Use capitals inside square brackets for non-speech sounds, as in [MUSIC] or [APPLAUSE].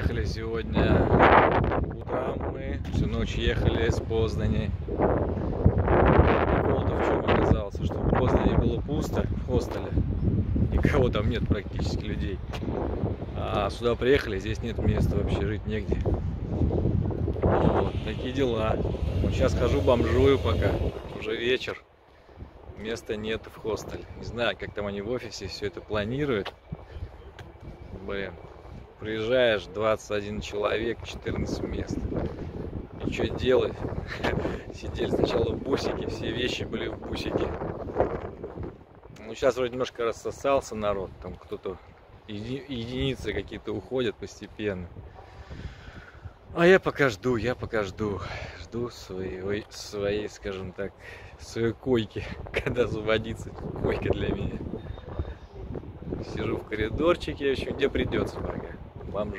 Приехали сегодня утром мы, всю ночь ехали с Познани. Прикол-то в чем оказался, что в Познани было пусто в хостеле. Никого там нет практически людей. А сюда приехали, здесь нет места вообще, жить негде. Вот, такие дела. Сейчас хожу бомжую пока, уже вечер. Места нет в хостеле. Не знаю, как там они в офисе все это планируют. Блин, приезжаешь, 21 человек, 14 мест. И что делать? [LAUGHS] Сидели сначала в бусике, все вещи были в бусике. Ну, сейчас вроде немножко рассосался народ, там кто-то, еди, единицы какие-то уходят постепенно. А я пока жду, я пока жду. Жду своей, своей, скажем так, своей койки, [LAUGHS] когда освободится койка для меня. Сижу в коридорчике, еще где придется пока, vamos